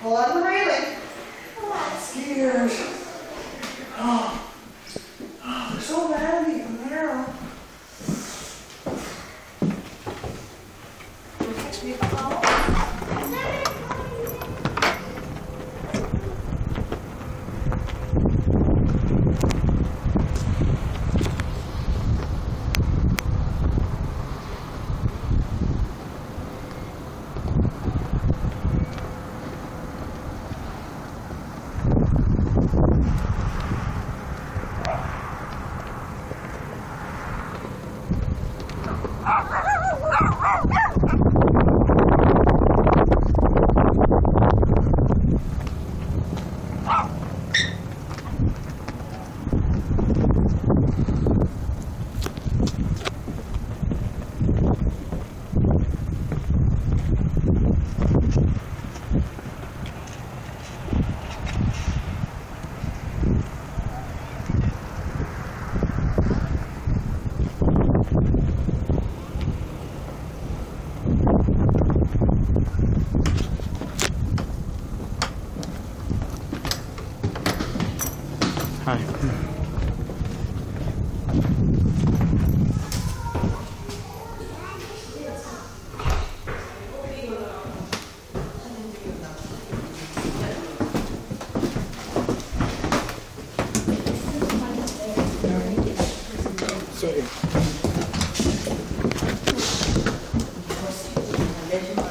Hold on the railing. Oh, scared. Oh, oh they're so and narrow. Will you catch me 看一下。Thank you.